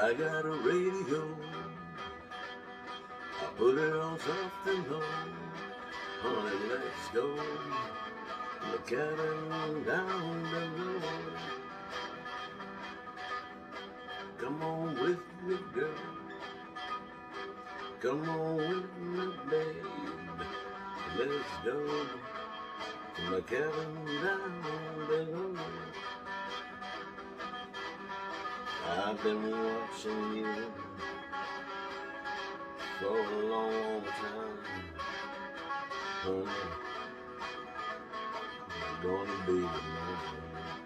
I got a radio. I put it on and low. Honey, let's go. The cabin down below. Come on with me, girl. Come on with me, babe. Let's go to my cabin down I've been watching you for a long time. Honey, you're gonna be the man.